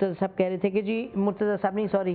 مرتضی صاحب کہہ رہے تھے کہ جی مرتضی صاحب نہیں سوری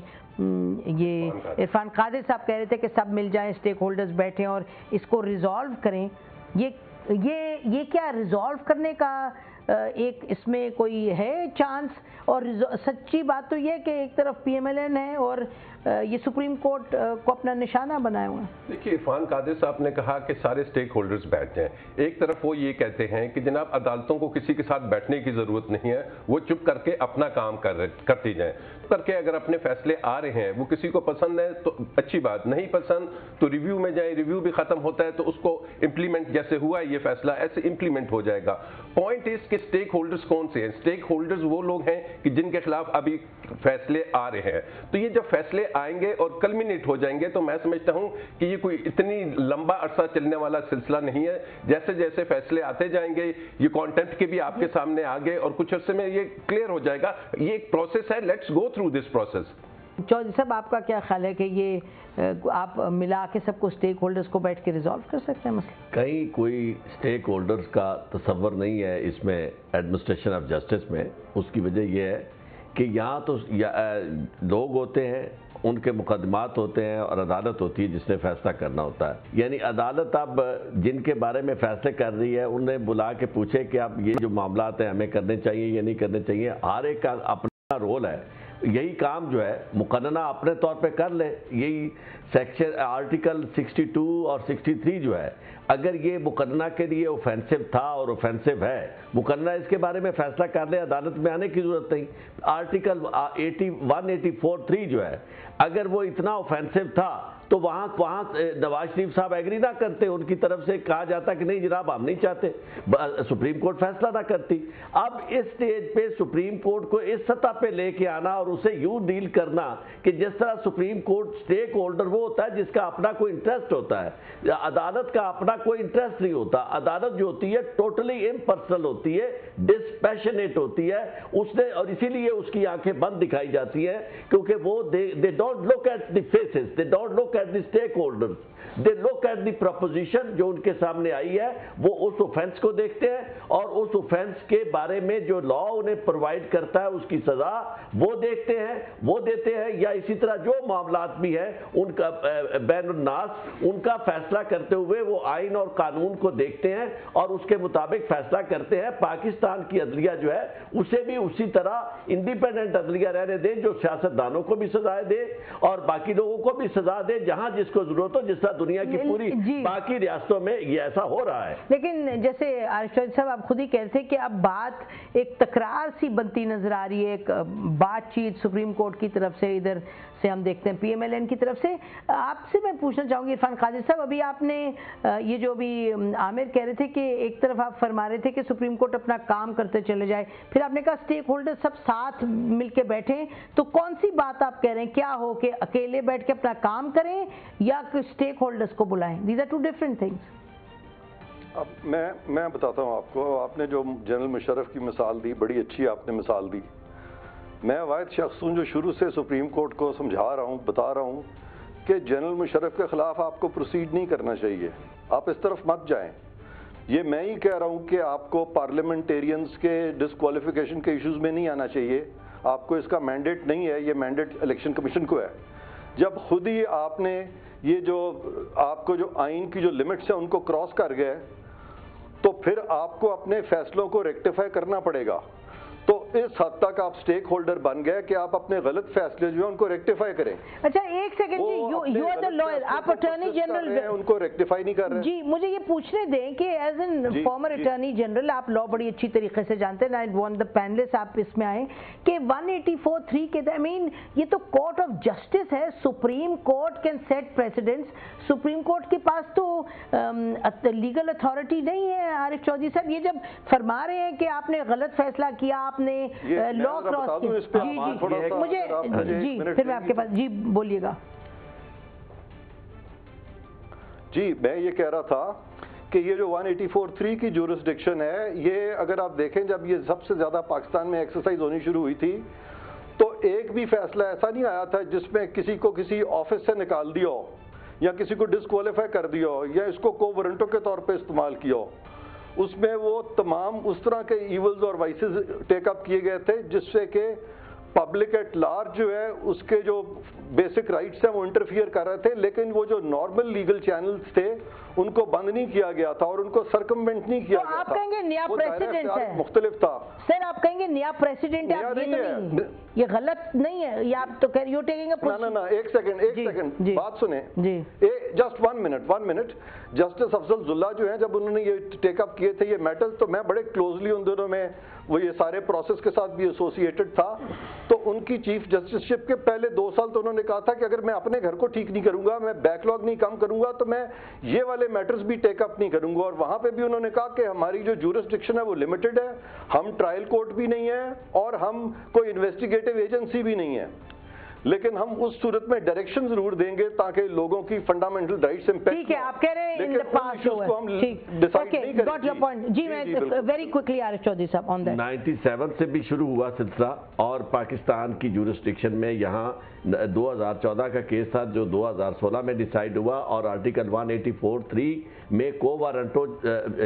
یہ عرفان قادر صاحب کہہ رہے تھے کہ سب مل جائیں سٹیک ہولڈرز بیٹھیں اور اس کو ریزالو کریں۔ یہ یہ یہ کیا ریزالو کرنے کا ایک اس میں کوئی ہے چانس اور سچی بات تو یہ کہ ایک طرف پی ایم ایل این ہے اور یہ سپریم کورٹ کو اپنا نشانہ بنائے ہوئے ہیں۔ دیکھیے، عرفان قادر صاحب نے کہا کہ سارے سٹیک ہولڈرز بیٹھ جائیں۔ ایک طرف وہ یہ کہتے ہیں کہ جناب، عدالتوں کو کسی کے ساتھ بیٹھنے کی ضرورت نہیں ہے، وہ چپ کر کے اپنا کام کرتی جائیں۔ کر کے اگر اپنے فیصلے آ رہے ہیں، وہ کسی کو پسند ہے، تو اچھی بات، نہیں پسند تو ریویو میں جائیں۔ ریویو بھی ختم ہوتا ہے تو اس کو امپلیمنٹ جیسے ہوا ہے، یہ فیصلہ ایسے امپلیمنٹ ہو جائے گا۔ پوائنٹ اس کہ سٹیک ہولڈرز کون سے ہیں؟ سٹیک ہولڈرز وہ لوگ ہیں کہ جن کے خلاف ابھی فیصلے آ رہے ہیں۔ تو یہ جب فیصلے آئیں گے اور کلمینیٹ ہو جائیں گے تو میں سمجھتا ہوں کہ یہ کوئی اتنی لمبا عرصہ چلنے والا سلسلہ نہیں ہے۔ جیسے جیسے فیصلے آتے جائیں گے یہ کانٹینٹ کے بھی آپ کے سامنے آگے اور کچھ عرصے میں یہ کلیئر ہو جائے گا۔ یہ ایک پروسیس ہے let's go through this process Chaudhry صاحب آپ کا کیا خیال ہے کہ یہ آپ ملا کے سب کو سٹیک ہولڈرز کو بیٹھ کے ریزالو کر سکتے ہیں مسئلہ؟ کہیں کوئی سٹیک ہولڈرز کا تصور نہیں ہے اس میں ایڈمنسٹریشن آف جسٹس میں۔ اس کی وجہ یہ ہے کہ یہاں تو لوگ ہوتے ہیں ان کے مقدمات ہوتے ہیں اور عدالت ہوتی ہے جس نے فیصلہ کرنا ہوتا ہے۔ یعنی عدالت اب جن کے بارے میں فیصلے کر رہی ہے، انہیں بلا کے پوچھے کہ اب یہ جو معاملات ہیں، ہمیں کرنے چاہیے یا نہیں کرنے چاہیے، ہر ایک کا اپنا رول ہے۔ یہی کام جو ہے، مقننہ اپنے طور پہ کر لے یہی سیکشن آرٹیکل سکسٹی ٹو اور سکسٹی تھری جو ہے، اگر یہ مقننہ کے لیے اوفینسو تھا اور اوفینسو ہے، مقننہ اس کے بارے میں فیصلہ کر لے عدالت میں آنے کی ضرورت نہیں۔ Article eighty one eighty four three جو ہے، اگر وہ اتنا اوفینسو تھا تو وہاں وہاں نواز شریف صاحب ایگری نہ کرتے، ان کی طرف سے کہا جاتا کہ نہیں جناب، ہم نہیں چاہتے۔ سپریم کورٹ فیصلہ نہ کرتی۔ اب اس سٹیج پہ سپریم کورٹ کو اس سطح پہ لے کے آنا اور اسے یوں ڈیل کرنا کہ جس طرح سپریم کورٹ سٹیک ہولڈر وہ ہوتا ہے جس کا اپنا کوئی انٹرسٹ ہوتا ہے۔ عدالت کا اپنا کوئی انٹرسٹ نہیں ہوتا۔ عدالت جو ہوتی ہے ٹوٹلی امپرسنل ہوتی ہے ڈسپیشنیٹ ہوتی ہے۔ اس نے اور اسی لیے اس کی آنکھیں بند دکھائی جاتی ہیں کیونکہ وہ they don't look at the faces they don't look at the stakeholders. They look at the proposition جو ان کے سامنے آئی ہے، وہ اس اوفینس کو دیکھتے ہیں اور اس اوفینس کے بارے میں جو لا انہیں پرووائڈ کرتا ہے، اس کی سزا وہ دیکھتے ہیں، وہ دیتے ہیں یا اسی طرح جو معاملات بھی ہیں، ان کا بین الناس، ان کا فیصلہ کرتے ہوئے وہ آئین اور قانون کو دیکھتے ہیں اور اس کے مطابق فیصلہ کرتے ہیں۔ پاکستان کی عدلیہ جو ہے، اسے بھی اسی طرح انڈیپینڈنٹ عدلیہ رہنے دیں جو سیاست دانوں کو بھی سزائے دے اور باقی لوگوں کو بھی سزا دے جہاں جس کو ضرورت ہو جس طرح دنیا کی پوری جی۔ باقی ریاستوں میں یہ ایسا ہو رہا ہے۔ لیکن جیسے صاحب آپ خود ہی کہتے ہیں کہ اب بات ایک تکرار سی بنتی نظر آ رہی ہے ایک بات چیت سپریم کورٹ کی طرف سے ادھر سے ہم دیکھتے ہیں پی ایم ایل این کی طرف سے۔ آپ سے میں پوچھنا چاہوں گی عرفان قادر صاحب ابھی آپ نے یہ جو ابھی عامر کہہ رہے تھے کہ ایک طرف آپ فرما رہے تھے کہ سپریم کورٹ اپنا کام کرتے چلے جائے پھر آپ نے کہا سٹیک ہولڈر سب ساتھ مل کے بیٹھیں تو کون سی بات آپ کہہ رہے ہیں؟ کیا ہو کہ اکیلے بیٹھ کے اپنا کام کریں یا سٹیک ہولڈرز کو بلائیں۔ These are two different things اب میں میں بتاتا ہوں آپ کو، آپ نے جو جنرل مشرف کی مثال دی، بڑی اچھی آپ نے مثال دی۔ میں واحد شخص ہوں جو شروع سے سپریم کورٹ کو سمجھا رہا ہوں، بتا رہا ہوں کہ جنرل مشرف کے خلاف آپ کو پروسیڈ نہیں کرنا چاہیے۔ آپ اس طرف مت جائیں۔ یہ میں ہی کہہ رہا ہوں کہ آپ کو پارلیمنٹیرینز کے ڈسکوالیفیکیشن کے ایشوز میں نہیں آنا چاہیے۔ آپ کو اس کا مینڈیٹ نہیں ہے، یہ مینڈیٹ الیکشن کمیشن کو ہے۔ جب خود ہی آپ نے یہ جو آپ کو جو آئین کی جو لمٹس ہیں ان کو کراس کر گئے، تو پھر آپ کو اپنے فیصلوں کو ریکٹیفائی کرنا پڑے گا۔ تو اس حد تک آپ سٹیک ہولڈر بن گئے کہ آپ اپنے غلط فیصلے جو ہیں ان کو ریکٹیفائی کریں۔ اچھا ایک سیکنڈ جی یو آر دا آپ اٹرنی جنرل ان کو ریکٹیفائی نہیں کر رہے۔ جی مجھے یہ پوچھنے دیں کہ as an former attorney general آپ لا بڑی اچھی طریقے سے جانتے ہیں ون دا پینلس آپ اس میں آئیں کہ ون ایٹی فور تھری کے آئی مین یہ تو کورٹ آف جسٹس ہے supreme court can set precedents supreme court کے پاس تو لیگل اتھارٹی نہیں ہے عارف چودھری صاحب یہ جب فرما رہے ہیں کہ آپ نے غلط فیصلہ کیا آپ نے لا کراس کیا مجھے جی پھر میں آپ کے پاس جی بولیے گا۔ جی میں یہ کہہ رہا تھا کہ یہ جو 184.3 کی جورسڈکشن ہے یہ اگر آپ دیکھیں جب یہ سب سے زیادہ پاکستان میں ایکسرسائز ہونی شروع ہوئی تھی تو ایک بھی فیصلہ ایسا نہیں آیا تھا جس میں کسی کو کسی آفس سے نکال دیا ہو یا کسی کو ڈسکوالیفائی کر دیا ہو یا اس کو کو ورنٹوں کے طور پہ استعمال کیا ہو۔ اس میں وہ تمام اس طرح کے ایولز اور وائسز ٹیک اپ کیے گئے تھے، جس سے کہ پبلک ایٹ لارج جو ہے اس کے جو بیسک رائٹس ہیں وہ انٹرفیئر کر رہے تھے لیکن وہ جو نارمل لیگل چینلز تھے ان کو بند نہیں کیا گیا تھا اور ان کو سرکمبنٹ نہیں کیا گیا تھا۔ آپ کہیں گے نیا پریسیڈنٹ ہے مختلف تھا۔ سر آپ کہیں گے نیا پریسیڈنٹ ہے؟ یہ غلط نہیں ہے۔ یہ آپ تو کہہ یو ٹیکنگ نا نا ایک سیکنڈ ایک جی، سیکنڈ جی۔ بات سنیں۔ Just one minute one minute justice Afzal Zullah جو ہیں جب انہوں نے یہ ٹیک اپ کیے تھے یہ میٹل تو میں بڑے کلوزلی ان دنوں میں وہ یہ سارے پروسیس کے ساتھ بھی ایسوسیٹڈ تھا۔ تو ان کی چیف جسٹس شپ کے پہلے دو سال تو انہوں نے کہا تھا کہ اگر میں اپنے گھر کو ٹھیک نہیں کروں گا، میں بیک لاغ نہیں کم کروں گا، تو میں یہ والے میٹرز بھی ٹیک اپ نہیں کروں گا۔ اور وہاں پہ بھی انہوں نے کہا کہ ہماری جو جورسڈکشن ہے وہ لمیٹڈ ہے، ہم ٹرائل کورٹ بھی نہیں ہے اور ہم کوئی انویسٹیگیٹو ایجنسی بھی نہیں ہے۔ لیکن ہم اس صورت میں ڈائریکشن ضرور دیں گے تاکہ لوگوں کی فنڈامنٹل رائٹس امپیکٹ ٹھیک ہے آپ کہہ رہے ہیں ان دی کو ہم ڈیسائیڈ نہیں کریں گاٹ یور پوائنٹ جی میں ویری کوئکلی عارف چودی صاحب آن دیٹ 97 سے بھی شروع ہوا سلسلہ اور پاکستان کی جورسڈکشن میں یہاں 2014 کا کیس تھا جو 2016 میں ڈیسائیڈ ہوا اور آرٹیکل 184.3 میں کو وارنٹو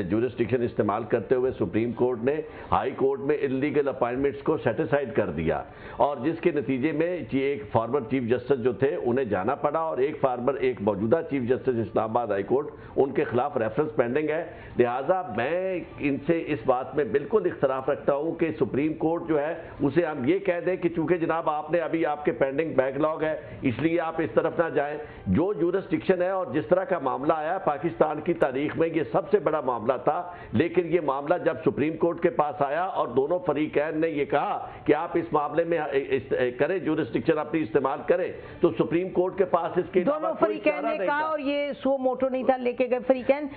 جورسڈکشن استعمال کرتے ہوئے سپریم کورٹ نے ہائی کورٹ میں انلیگل اپائنٹمنٹس کو سیٹسفائڈ کر دیا۔ اور جس کے نتیجے میں ایک فارمر چیف جسٹس جو تھے انہیں جانا پڑا اور ایک فارمر، ایک موجودہ چیف جسٹس اسلام آباد ہائی کورٹ، ان کے خلاف ریفرنس پینڈنگ ہے۔ لہٰذا میں ان سے اس بات میں بالکل اختراف رکھتا ہوں کہ سپریم کورٹ جو ہے، اسے ہم یہ کہہ دیں کہ چونکہ جناب آپ نے ابھی آپ کے پینڈنگ بیک لاگ ہے، اس لیے آپ اس طرف نہ جائیں۔ جو یورسٹکشن ہے اور جس طرح کا معاملہ آیا، پاکستان کی تاریخ میں یہ سب سے بڑا معاملہ تھا۔ لیکن یہ معاملہ جب سپریم کورٹ کے پاس آیا اور دونوں فریقین نے یہ کہا کہ آپ اس معاملے میں کریں جورسٹکشن اپنی بھی استعمال کرے تو سپریم کورٹ کے پاس اس کے دونوں فریقین نے کہا اور یہ سو موٹو نہیں تھا لے کے گئے فریقین۔